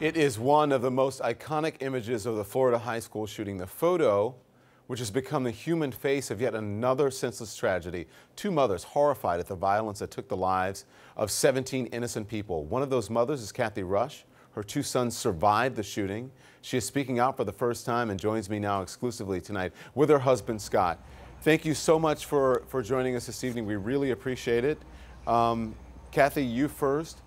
It is one of the most iconic images of the Florida high school shooting. The photo, which has become the human face of yet another senseless tragedy. Two mothers horrified at the violence that took the lives of 17 innocent people. One of those mothers is Cathi Rush. Her two sons survived the shooting. She is speaking out for the first time and joins me now exclusively tonight with her husband, Scott. Thank you so much for, for joining us this evening. We really appreciate it. Um, Cathi, you first.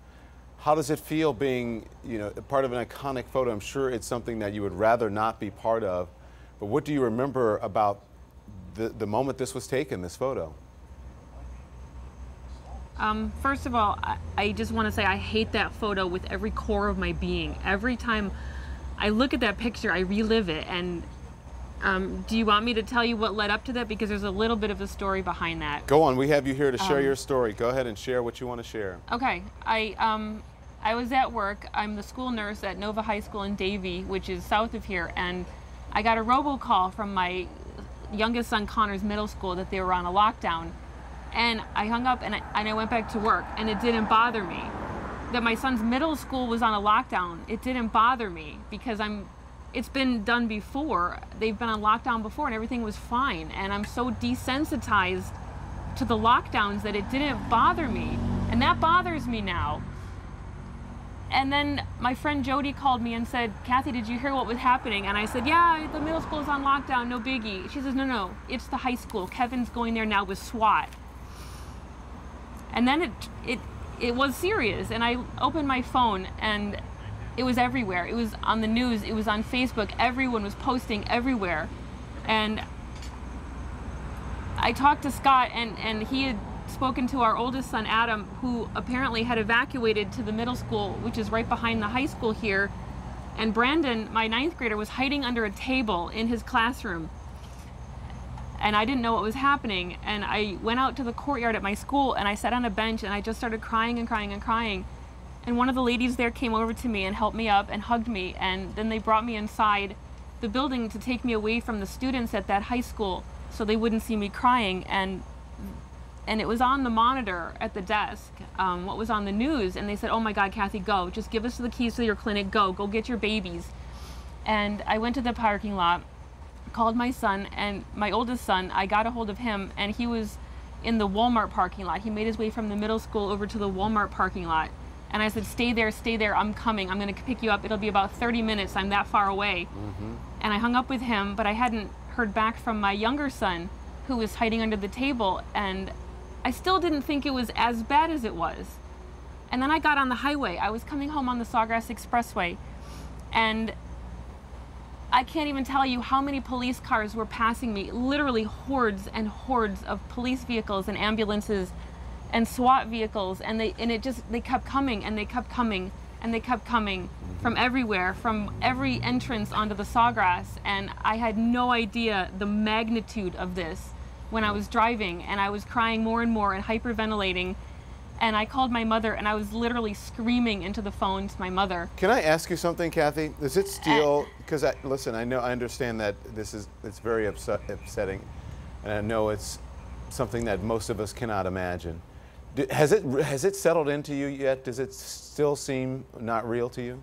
How does it feel being, you know, part of an iconic photo? I'm sure it's something that you would rather not be part of, but what do you remember about the, the moment this was taken, this photo? Um, first of all, I, I just want to say I hate that photo with every core of my being. Every time I look at that picture, I relive it. And um, do you want me to tell you what led up to that? Because there's a little bit of a story behind that. Go on. We have you here to share Um, your story. Go ahead and share what you want to share. Okay, I um, I was at work. I'm the school nurse at Nova High School in Davie, which is south of here, and I got a robocall from my youngest son Connor's middle school that they were on a lockdown, and I hung up and I, and I went back to work, and it didn't bother me that my son's middle school was on a lockdown. It didn't bother me because I'm. It's been done before. They've been on lockdown before, and everything was fine. And I'm so desensitized to the lockdowns that it didn't bother me, and that bothers me now. And then my friend Jody called me and said, Cathi, did you hear what was happening? And I said, Yeah, the middle school is on lockdown, no biggie. She says, No, no, it's the high school. Kevin's going there now with SWAT. And then it, it, it was serious. And I opened my phone and it was everywhere. It was on the news, it was on Facebook. Everyone was posting everywhere. And I talked to Scott, and, and he had spoken to our oldest son, Adam, who apparently had evacuated to the middle school, which is right behind the high school here. And Brandon, my ninth grader, was hiding under a table in his classroom. And I didn't know what was happening. And I went out to the courtyard at my school and I sat on a bench and I just started crying and crying and crying. And one of the ladies there came over to me and helped me up and hugged me. And then they brought me inside the building to take me away from the students at that high school so they wouldn't see me crying. And and it was on the monitor at the desk, um, what was on the news. And they said, Oh my God, Cathi, go. Just give us the keys to your clinic. Go. Go get your babies. And I went to the parking lot, called my son, and my oldest son, I got a hold of him, and he was in the Walmart parking lot. He made his way from the middle school over to the Walmart parking lot. And I said, Stay there, stay there. I'm coming. I'm going to pick you up. It'll be about 30 minutes. I'm that far away. And I hung up with him, but I hadn't heard back from my younger son, who was hiding under the table. And I still didn't think it was as bad as it was. And then I got on the highway. I was coming home on the Sawgrass Expressway. And I can't even tell you how many police cars were passing me, literally hordes and hordes of police vehicles and ambulances and SWAT vehicles and they and it just they kept coming and they kept coming and they kept coming from everywhere, from every entrance onto the Sawgrass and I had no idea the magnitude of this when I was driving and I was crying more and more and hyperventilating and I called my mother and I was literally screaming into the phone to my mother. Can I ask you something, Cathi? Does it uh, still? Because I listen, I know, I understand that this is it's very upset, upsetting, and I know it's something that most of us cannot imagine. Has it has it settled into you yet? Does it still seem not real to you?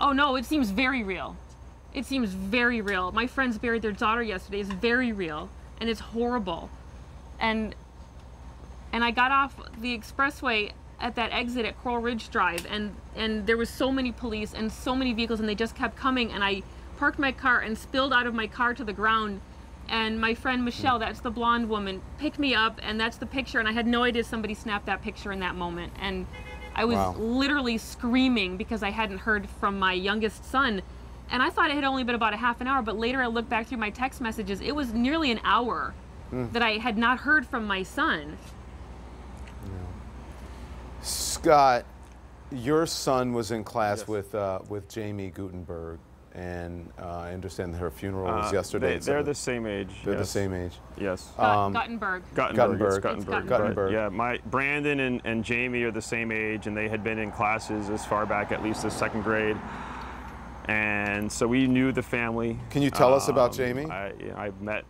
Oh no, it seems very real. It seems very real. My friends buried their daughter yesterday. It's very real and it's horrible. And and I got off the expressway at that exit at Coral Ridge Drive and and there was so many police and so many vehicles and they just kept coming and I parked my car and spilled out of my car to the ground and my friend Michelle, that's the blonde woman, picked me up and that's the picture and I had no idea somebody snapped that picture in that moment and I was Wow. literally screaming because I hadn't heard from my youngest son. And I thought it had only been about a half an hour, but later I looked back through my text messages. It was nearly an hour that I had not heard from my son. Scott, your son was in class Yes. with uh, with Jaime Guttenberg, and uh, I understand her funeral was Uh, yesterday. They, they're seven. the same age. They're the same age. Yes. Gut- Um, Guttenberg. Guttenberg. Guttenberg. It's It's Guttenberg. Guttenberg. But yeah, my Brandon and, and Jamie are the same age, and they had been in classes as far back at least as second grade. And so we knew the family. Can you tell us about Um, Jaime? I, I met.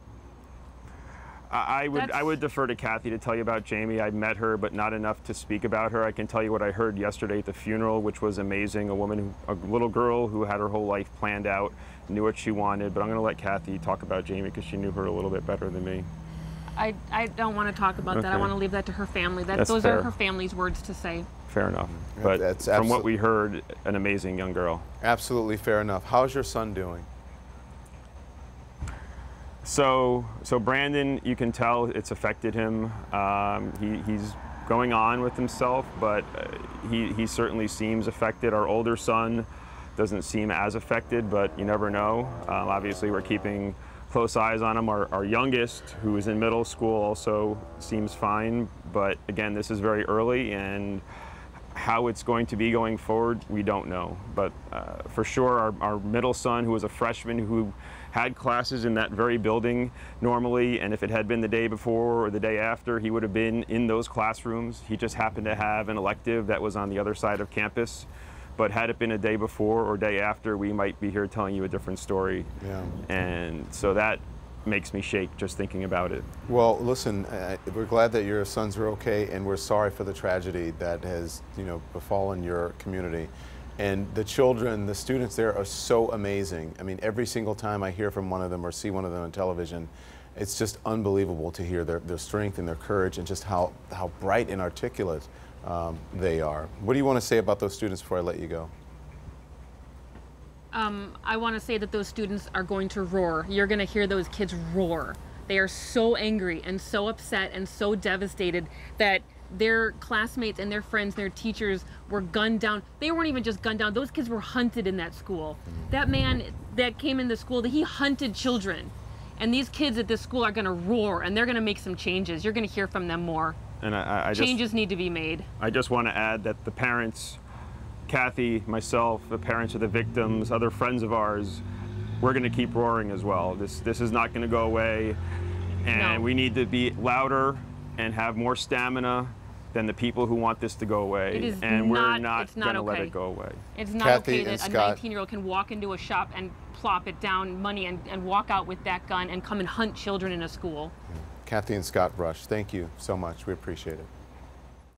I, I would I would defer to Cathi to tell you about Jaime. I met her, but not enough to speak about her. I can tell you what I heard yesterday at the funeral, which was amazing. A woman, who, a little girl who had her whole life planned out, knew what she wanted. But I'm going to let Cathi talk about Jaime because she knew her a little bit better than me. I, I don't want to talk about that. I want to leave that to her family. That That's those fair. are her family's words to say. Fair enough. But that's from what we heard, an amazing young girl. Absolutely fair enough. How's your son doing? So, so Brandon, you can tell it's affected him. Um, he, he's going on with himself, but uh, he, he certainly seems affected. Our older son doesn't seem as affected, but you never know. Um, obviously, we're keeping close eyes on him. Our, our youngest, who is in middle school, also seems fine. But again, this is very early, and how it's going to be going forward, we don't know. But uh, for sure, our, our middle son, who was a freshman, who had classes in that very building normally, and if it had been the day before or the day after, he would have been in those classrooms. He just happened to have an elective that was on the other side of campus. But had it been a day before or day after, we might be here telling you a different story. Yeah. And so that makes me shake just thinking about it. Well, listen, uh, we're glad that your sons are okay, and we're sorry for the tragedy that has, you know, befallen your community. And the children, the students there are so amazing. I mean, every single time I hear from one of them or see one of them on television, it's just unbelievable to hear their, their strength and their courage and just how, how bright and articulate um, they are. What do you want to say about those students before I let you go? Um, I want to say that those students are going to roar. You're going to hear those kids roar. They are so angry and so upset and so devastated that their classmates and their friends, and their teachers were gunned down. They weren't even just gunned down. Those kids were hunted in that school. That man that came in the school, that he hunted children. And these kids at this school are going to roar and they're going to make some changes. You're going to hear from them more. And I, I- I just, Changes need to be made. I just want to add that the parents, Cathi, myself, the parents of the victims, other friends of ours, we're going to keep roaring as well. This this is not going to go away, and No. we need to be louder and have more stamina than the people who want this to go away. It is and we're not- not it's not going to let okay. it go away. It's not Cathi okay and that a Scott. 19 year old can walk into a shop and plop it down money and, and walk out with that gun and come and hunt children in a school. Cathi and Scott Rush, thank you so much. We appreciate it.